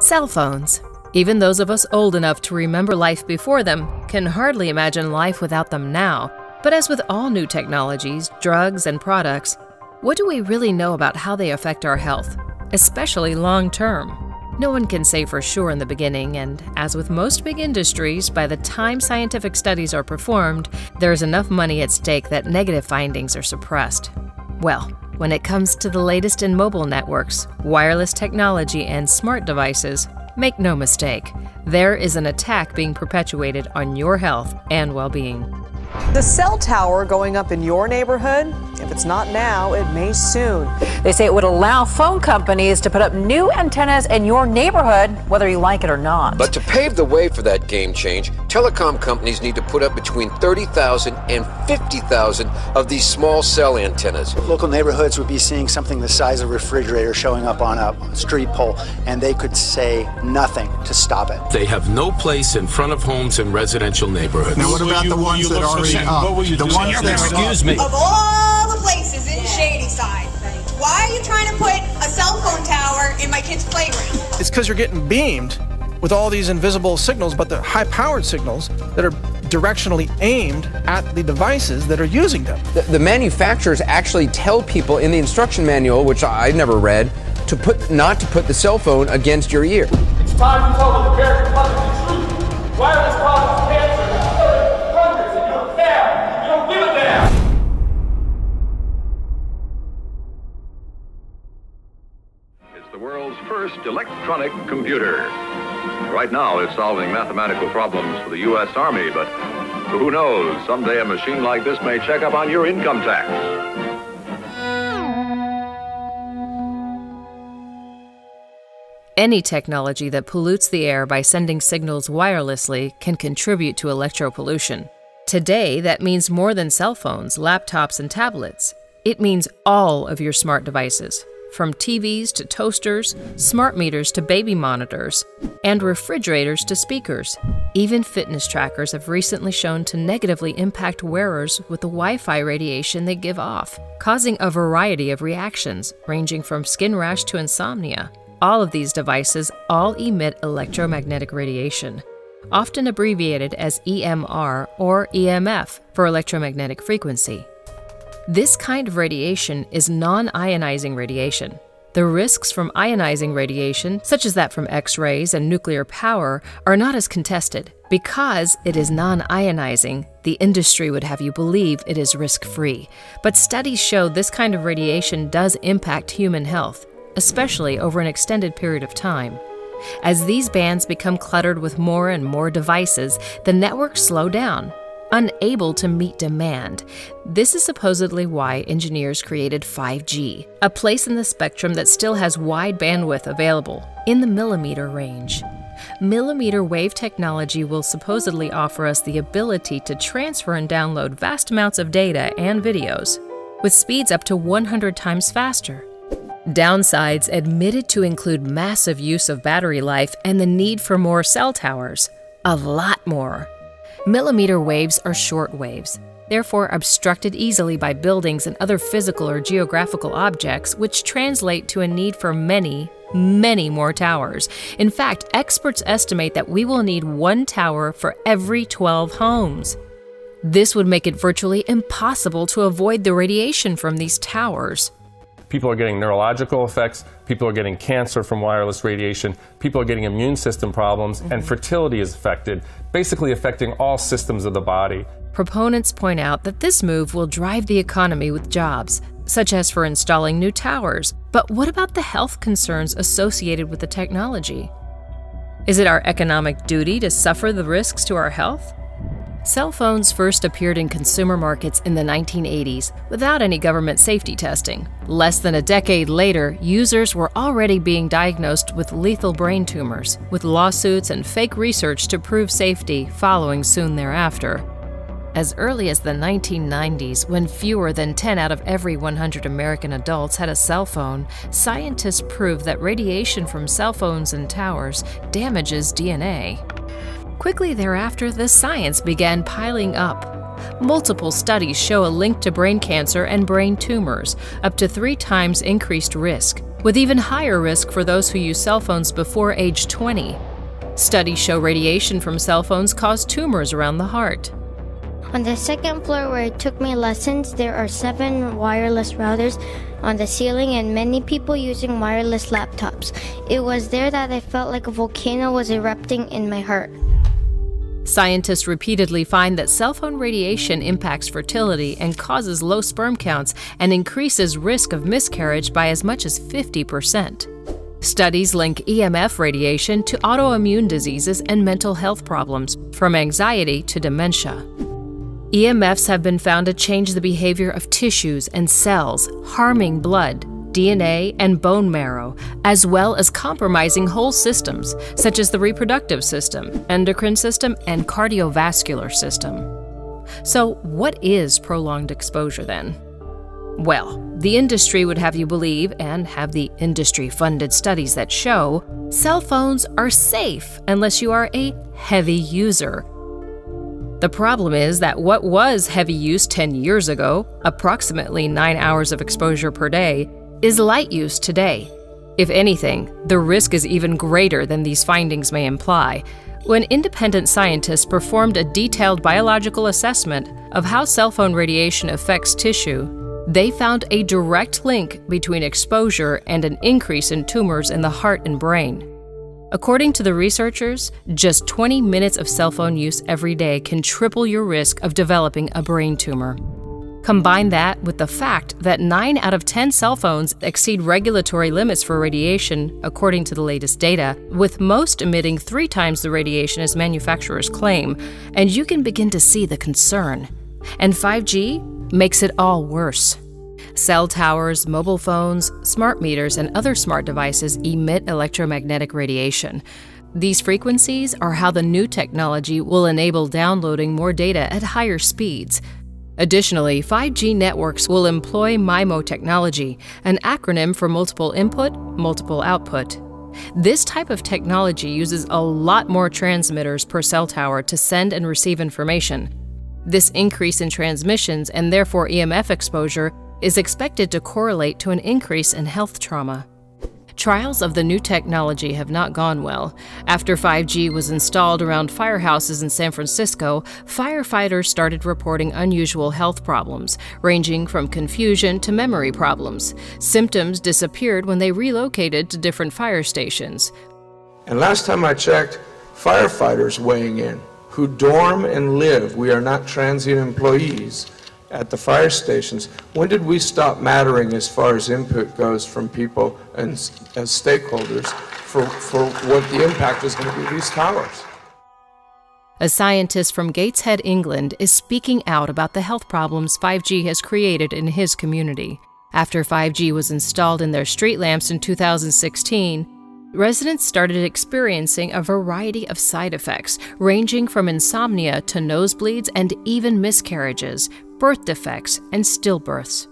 Cell phones. Even those of us old enough to remember life before them can hardly imagine life without them now. But as with all new technologies, drugs, and products, what do we really know about how they affect our health, especially long term? No one can say for sure in the beginning, and as with most big industries, by the time scientific studies are performed, there is enough money at stake that negative findings are suppressed. Well, when it comes to the latest in mobile networks, wireless technology, and smart devices, make no mistake, there is an attack being perpetuated on your health and well being. The cell tower going up in your neighborhood? If it's not now, it may soon. They say it would allow phone companies to put up new antennas in your neighborhood, whether you like it or not. But to pave the way for that game change, telecom companies need to put up between 30,000 and 50,000 of these small cell antennas. Local neighborhoods would be seeing something the size of a refrigerator showing up on a street pole, and they could say nothing to stop it. They have no place in front of homes in residential neighborhoods. Now, what about the ones that are already up? The ones that Excuse me. Of all the places in Shadyside, why are you trying to put a cell phone tower in my kid's playground? It's because you're getting beamed with all these invisible signals, but they're high powered signals that are directionally aimed at the devices that are using them. The, the, manufacturers actually tell people in the instruction manual, which I've never read, to put not to put the cell phone against your ear. It's time to tell the American public the truth. Wireless first electronic computer. Right now, it's solving mathematical problems for the U.S. Army, but who knows? Someday a machine like this may check up on your income tax. Any technology that pollutes the air by sending signals wirelessly can contribute to electropollution. Today, that means more than cell phones, laptops, and tablets. It means all of your smart devices, from TVs to toasters, smart meters to baby monitors, and refrigerators to speakers. Even fitness trackers have recently shown to negatively impact wearers with the Wi Fi radiation they give off, causing a variety of reactions, ranging from skin rash to insomnia. All of these devices all emit electromagnetic radiation, often abbreviated as EMR or EMF for electromagnetic frequency. This kind of radiation is non ionizing radiation. The risks from ionizing radiation, such as that from X rays and nuclear power, are not as contested. Because it is non ionizing, the industry would have you believe it is risk free. But studies show this kind of radiation does impact human health, especially over an extended period of time. As these bands become cluttered with more and more devices, the networks slow down, unable to meet demand. This is supposedly why engineers created 5G, a place in the spectrum that still has wide bandwidth available, in the millimeter range. Millimeter wave technology will supposedly offer us the ability to transfer and download vast amounts of data and videos, with speeds up to 100 times faster. Downsides admitted to include massive use of battery life and the need for more cell towers. A lot more. Millimeter waves are short waves, therefore obstructed easily by buildings and other physical or geographical objects, which translate to a need for many, many more towers. In fact, experts estimate that we will need one tower for every 12 homes. This would make it virtually impossible to avoid the radiation from these towers. People are getting neurological effects, people are getting cancer from wireless radiation, people are getting immune system problems, mm-hmm. and fertility is affected, basically affecting all systems of the body. Proponents point out that this move will drive the economy with jobs, such as for installing new towers. But what about the health concerns associated with the technology? Is it our economic duty to suffer the risks to our health? Cell phones first appeared in consumer markets in the 1980s without any government safety testing. Less than a decade later, users were already being diagnosed with lethal brain tumors, with lawsuits and fake research to prove safety following soon thereafter. As early as the 1990s, when fewer than 10 out of every 100 American adults had a cell phone, scientists proved that radiation from cell phones and towers damages DNA. Quickly thereafter, the science began piling up. Multiple studies show a link to brain cancer and brain tumors, up to three times increased risk. with even higher risk for those who use cell phones before age 20. Studies show radiation from cell phones cause tumors around the heart. On the second floor where I took my lessons, there are seven wireless routers on the ceiling and many people using wireless laptops. It was there that I felt like a volcano was erupting in my heart. Scientists repeatedly find that cell phone radiation impacts fertility and causes low sperm counts and increases risk of miscarriage by as much as 50%. Studies link EMF radiation to autoimmune diseases and mental health problems, from anxiety to dementia. EMFs have been found to change the behavior of tissues and cells, harming blood, DNA, and bone marrow, as well as compromising whole systems such as the reproductive system, endocrine system, and cardiovascular system. So, what is prolonged exposure then? Well, the industry would have you believe, and have the industry funded studies that show, cell phones are safe unless you are a heavy user the problem is that what was heavy use 10 years ago, approximately 9 hours of exposure per day, is light use today. If anything, the risk is even greater than these findings may imply. When independent scientists performed a detailed biological assessment of how cell phone radiation affects tissue, they found a direct link between exposure and an increase in tumors in the heart and brain. According to the researchers, just 20 minutes of cell phone use every day can triple your risk of developing a brain tumor. Combine that with the fact that 9 out of 10 cell phones exceed regulatory limits for radiation, according to the latest data, with most emitting three times the radiation as manufacturers claim, and you can begin to see the concern. And 5G makes it all worse. Cell towers, mobile phones, smart meters, and other smart devices emit electromagnetic radiation. These frequencies are how the new technology will enable downloading more data at higher speeds. Additionally, 5G networks will employ MIMO technology, an acronym for multiple input, multiple output. This type of technology uses a lot more transmitters per cell tower to send and receive information. This increase in transmissions and therefore EMF exposure is expected to correlate to an increase in health trauma. Trials of the new technology have not gone well. After 5G was installed around firehouses in San Francisco, firefighters started reporting unusual health problems, ranging from confusion to memory problems. Symptoms disappeared when they relocated to different fire stations. And last time I checked, firefighters weighing in, who dorm and live, we are not transient employees, at the fire stations, when did we stop mattering as far as input goes from people and as stakeholders for, for what the impact is going to be these towers? A scientist from Gateshead, England, is speaking out about the health problems 5G has created in his community. After 5G was installed in their street lamps in 2016, residents started experiencing a variety of side effects, ranging from insomnia to nosebleeds and even miscarriages, birth defects, and stillbirths.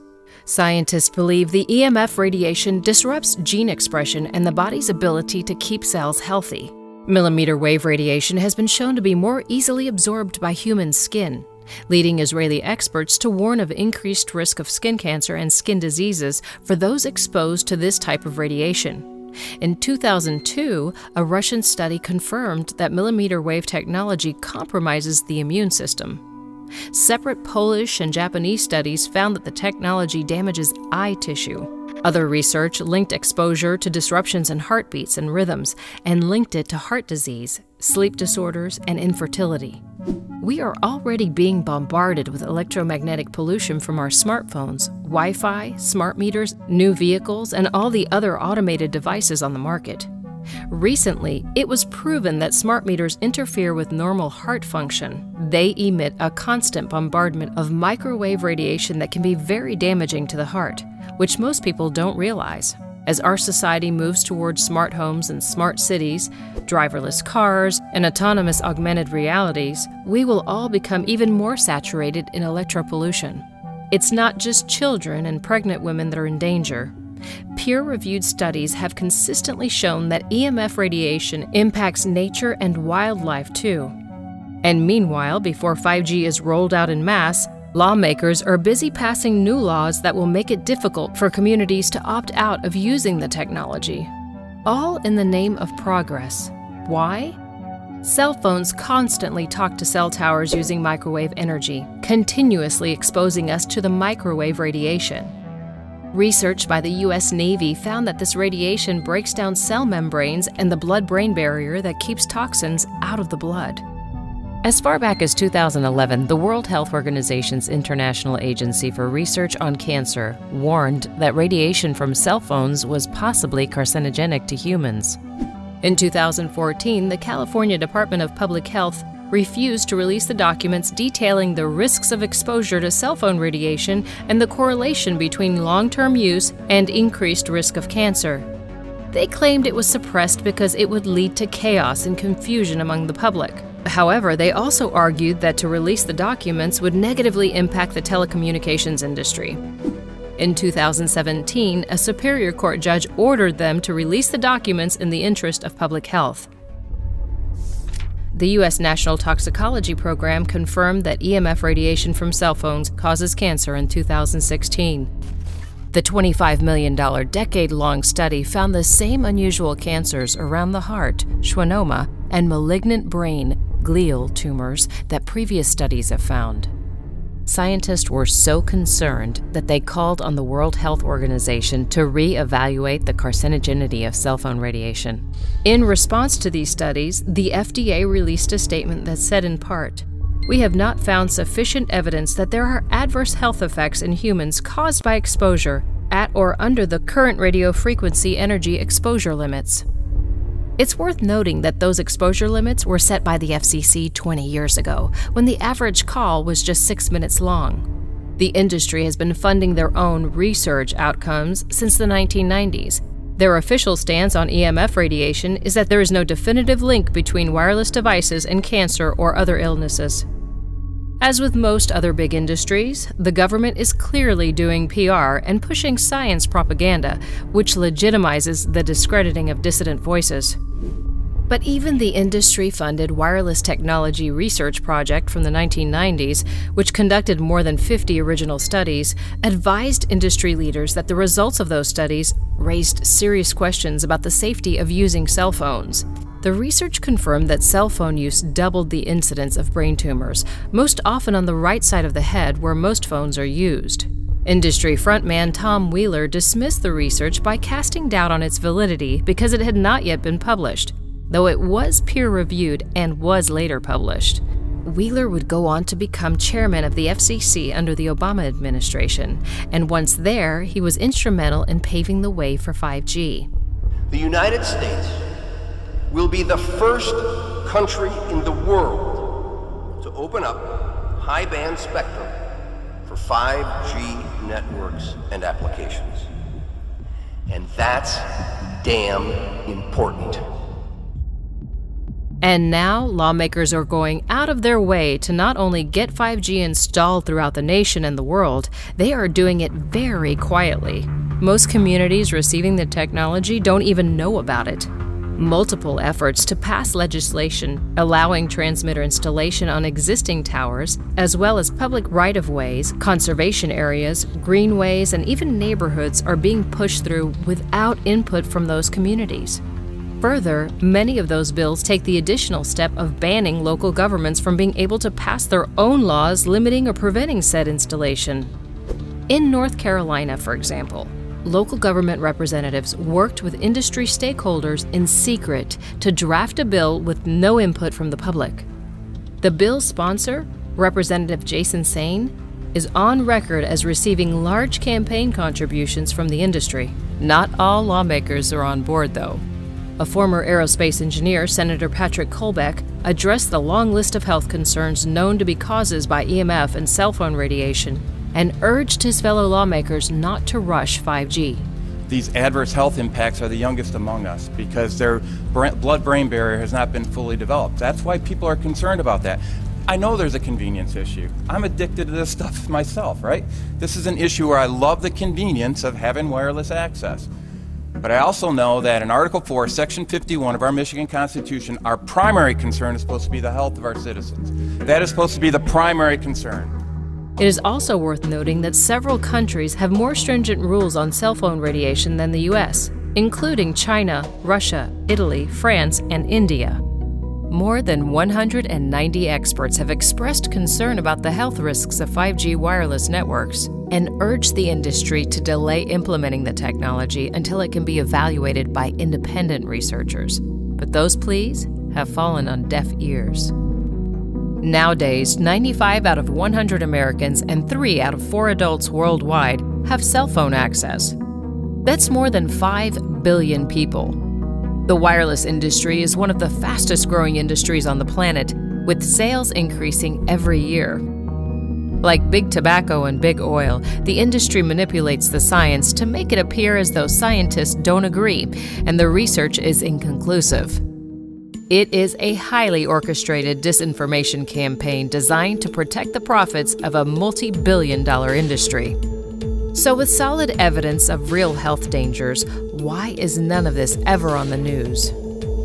Scientists believe the EMF radiation disrupts gene expression and the body's ability to keep cells healthy. Millimeter wave radiation has been shown to be more easily absorbed by human skin, leading Israeli experts to warn of increased risk of skin cancer and skin diseases for those exposed to this type of radiation. In 2002, a Russian study confirmed that millimeter wave technology compromises the immune system. Separate Polish and Japanese studies found that the technology damages eye tissue. Other research linked exposure to disruptions in heartbeats and rhythms and linked it to heart disease, sleep disorders, and infertility. We are already being bombarded with electromagnetic pollution from our smartphones, Wi Fi, smart meters, new vehicles, and all the other automated devices on the market. Recently, it was proven that smart meters interfere with normal heart function. They emit a constant bombardment of microwave radiation that can be very damaging to the heart, which most people don't realize. As our society moves towards smart homes and smart cities, driverless cars, and autonomous augmented realities, we will all become even more saturated in electropollution. It's not just children and pregnant women that are in danger. Peer reviewed studies have consistently shown that EMF radiation impacts nature and wildlife too. And meanwhile, before 5G is rolled out in mass, Lawmakers are busy passing new laws that will make it difficult for communities to opt out of using the technology. All in the name of progress. Why? Cell phones constantly talk to cell towers using microwave energy, continuously exposing us to the microwave radiation. Research by the U.S. Navy found that this radiation breaks down cell membranes and the blood brain barrier that keeps toxins out of the blood. As far back as 2011, the World Health Organization's International Agency for Research on Cancer warned that radiation from cell phones was possibly carcinogenic to humans. In 2014, the California Department of Public Health refused to release the documents detailing the risks of exposure to cell phone radiation and the correlation between long term use and increased risk of cancer. They claimed it was suppressed because it would lead to chaos and confusion among the public. However, they also argued that to release the documents would negatively impact the telecommunications industry. In 2017, a Superior Court judge ordered them to release the documents in the interest of public health. The U.S. National Toxicology Program confirmed that EMF radiation from cell phones causes cancer in 2016. The $25 million decade long study found the same unusual cancers around the heart, schwannoma, and malignant brain glial tumors that previous studies have found. Scientists were so concerned that they called on the World Health Organization to re evaluate the carcinogenity of cell phone radiation. In response to these studies, the FDA released a statement that said in part, we have not found sufficient evidence that there are adverse health effects in humans caused by exposure at or under the current radio frequency energy exposure limits. It's worth noting that those exposure limits were set by the FCC 20 years ago, when the average call was just six minutes long. The industry has been funding their own research outcomes since the 1990s. Their official stance on EMF radiation is that there is no definitive link between wireless devices and cancer or other illnesses. As with most other big industries, the government is clearly doing PR and pushing science propaganda, which legitimizes the discrediting of dissident voices. But even the industry funded Wireless Technology Research Project from the 1990s, which conducted more than 50 original studies, advised industry leaders that the results of those studies raised serious questions about the safety of using cell phones. The research confirmed that cell phone use doubled the incidence of brain tumors, most often on the right side of the head where most phones are used. Industry frontman Tom Wheeler dismissed the research by casting doubt on its validity because it had not yet been published, though it was peer reviewed and was later published. Wheeler would go on to become chairman of the FCC under the Obama administration, and once there, he was instrumental in paving the way for 5G. The United States will be the first country in the world to open up high band spectrum for 5G networks and applications. And that's damn important. And now, lawmakers are going out of their way to not only get 5G installed throughout the nation and the world, they are doing it very quietly. Most communities receiving the technology don't even know about it multiple efforts to pass legislation allowing transmitter installation on existing towers, as well as public right of ways, conservation areas, greenways, and even neighborhoods are being pushed through without input from those communities. Further, many of those bills take the additional step of banning local governments from being able to pass their own laws limiting or preventing said installation. In North Carolina, for example, local government representatives worked with industry stakeholders in secret to draft a bill with no input from the public. The bill's sponsor, Representative Jason Saine, is on record as receiving large campaign contributions from the industry. Not all lawmakers are on board, though. A former aerospace engineer, Senator Patrick Colbeck, addressed the long list of health concerns known to be causes by EMF and cell phone radiation and urged his fellow lawmakers not to rush 5G. These adverse health impacts are the youngest among us because their blood brain barrier has not been fully developed. That's why people are concerned about that. I know there's a convenience issue. I'm addicted to this stuff myself, right? This is an issue where I love the convenience of having wireless access. But I also know that in Article 4, Section 51 of our Michigan Constitution, our primary concern is supposed to be the health of our citizens. That is supposed to be the primary concern. It is also worth noting that several countries have more stringent rules on cell phone radiation than the US, including China, Russia, Italy, France, and India. More than 190 experts have expressed concern about the health risks of 5G wireless networks and urged the industry to delay implementing the technology until it can be evaluated by independent researchers. But those pleas have fallen on deaf ears. Nowadays, 95 out of 100 Americans and 3 out of 4 adults worldwide have cell phone access. That's more than 5 billion people. The wireless industry is one of the fastest growing industries on the planet, with sales increasing every year. Like big tobacco and big oil, the industry manipulates the science to make it appear as though scientists don't agree and the research is inconclusive. It is a highly orchestrated disinformation campaign designed to protect the profits of a multi billion dollar industry. So, with solid evidence of real health dangers, why is none of this ever on the news?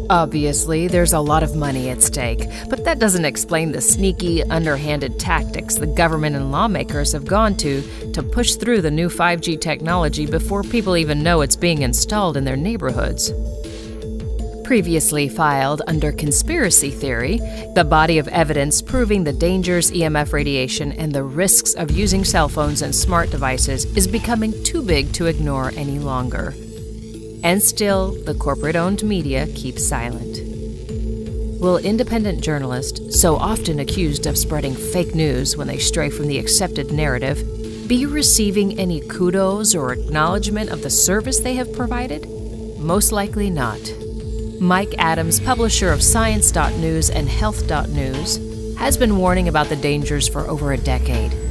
Obviously, there's a lot of money at stake, but that doesn't explain the sneaky, underhanded tactics the government and lawmakers have gone to to push through the new 5G technology before people even know it's being installed in their neighborhoods. Previously filed under conspiracy theory, the body of evidence proving the dangers EMF radiation and the risks of using cell phones and smart devices is becoming too big to ignore any longer. And still, the corporate owned media keeps silent. Will independent journalists, so often accused of spreading fake news when they stray from the accepted narrative, be receiving any kudos or acknowledgement of the service they have provided? Most likely not. Mike Adams, publisher of Science.news and Health.news, has been warning about the dangers for over a decade.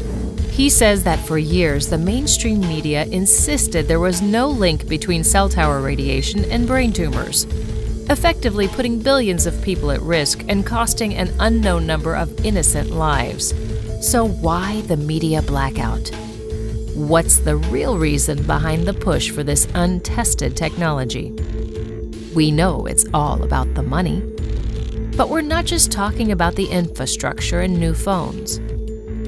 He says that for years, the mainstream media insisted there was no link between cell tower radiation and brain tumors, effectively putting billions of people at risk and costing an unknown number of innocent lives. So, why the media blackout? What's the real reason behind the push for this untested technology? We know it's all about the money. But we're not just talking about the infrastructure and new phones.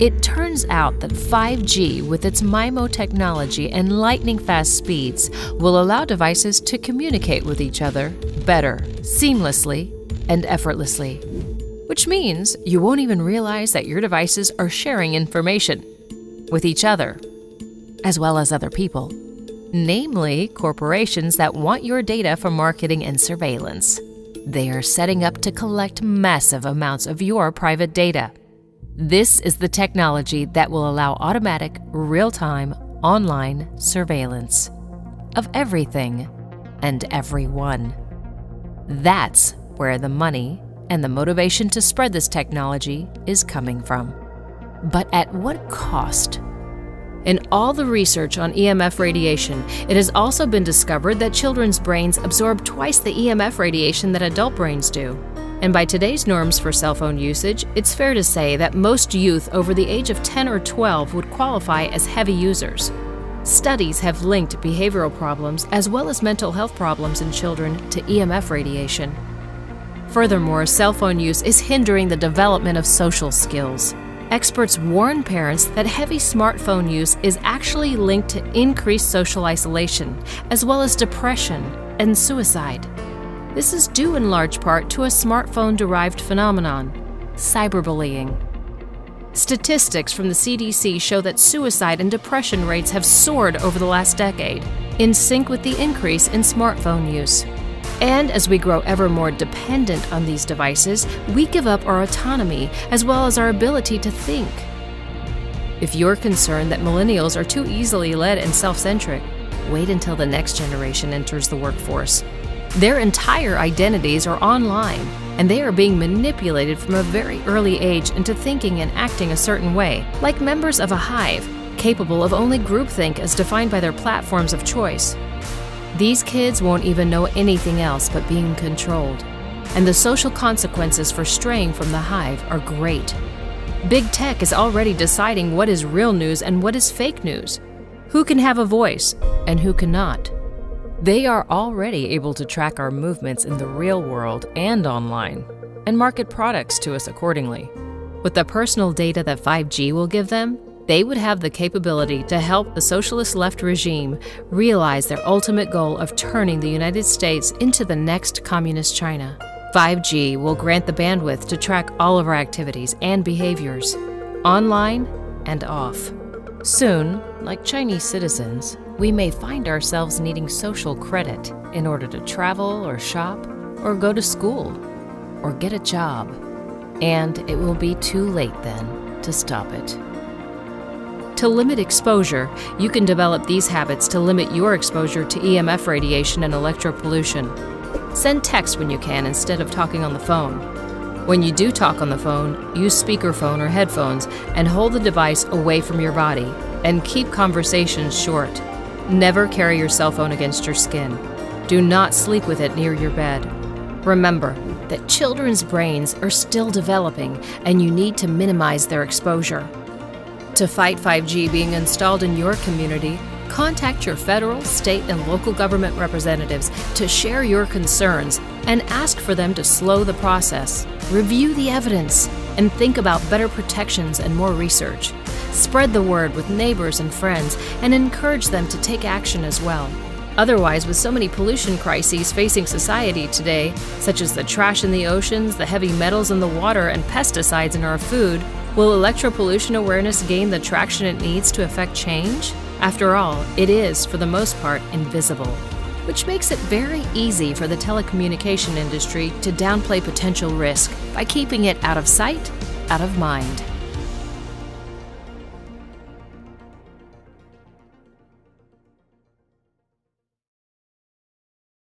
It turns out that 5G, with its MIMO technology and lightning fast speeds, will allow devices to communicate with each other better, seamlessly, and effortlessly. Which means you won't even realize that your devices are sharing information with each other, as well as other people namely corporations that want your data for marketing and surveillance. They are setting up to collect massive amounts of your private data. This is the technology that will allow automatic, real time, online surveillance of everything and everyone. That's where the money and the motivation to spread this technology is coming from. But at what cost? In all the research on EMF radiation, it has also been discovered that children's brains absorb twice the EMF radiation that adult brains do. And by today's norms for cell phone usage, it's fair to say that most youth over the age of 10 or 12 would qualify as heavy users. Studies have linked behavioral problems as well as mental health problems in children to EMF radiation. Furthermore, cell phone use is hindering the development of social skills. Experts warn parents that heavy smartphone use is actually linked to increased social isolation, as well as depression and suicide. This is due in large part to a smartphone derived phenomenon cyberbullying. Statistics from the CDC show that suicide and depression rates have soared over the last decade, in sync with the increase in smartphone use. And as we grow ever more dependent on these devices, we give up our autonomy as well as our ability to think. If you're concerned that millennials are too easily led and self centric, wait until the next generation enters the workforce. Their entire identities are online, and they are being manipulated from a very early age into thinking and acting a certain way, like members of a hive, capable of only groupthink as defined by their platforms of choice. These kids won't even know anything else but being controlled, and the social consequences for straying from the hive are great. Big tech is already deciding what is real news and what is fake news, who can have a voice and who cannot. They are already able to track our movements in the real world and online, and market products to us accordingly. With the personal data that 5G will give them, they would have the capability to help the socialist left regime realize their ultimate goal of turning the United States into the next communist China. 5G will grant the bandwidth to track all of our activities and behaviors, online and off. Soon, like Chinese citizens, we may find ourselves needing social credit in order to travel or shop, or go to school, or get a job. And it will be too late then to stop it. To limit exposure, you can develop these habits to limit your exposure to EMF radiation and electropollution. Send text when you can instead of talking on the phone. When you do talk on the phone, use speakerphone or headphones and hold the device away from your body and keep conversations short. Never carry your cell phone against your skin. Do not sleep with it near your bed. Remember that children's brains are still developing and you need to minimize their exposure. To fight 5G being installed in your community, contact your federal, state, and local government representatives to share your concerns and ask for them to slow the process. Review the evidence and think about better protections and more research. Spread the word with neighbors and friends and encourage them to take action as well. Otherwise, with so many pollution crises facing society today, such as the trash in the oceans, the heavy metals in the water, and pesticides in our food, Will electropollution awareness gain the traction it needs to affect change? After all, it is, for the most part, invisible, which makes it very easy for the telecommunication industry to downplay potential risk by keeping it out of sight, out of mind.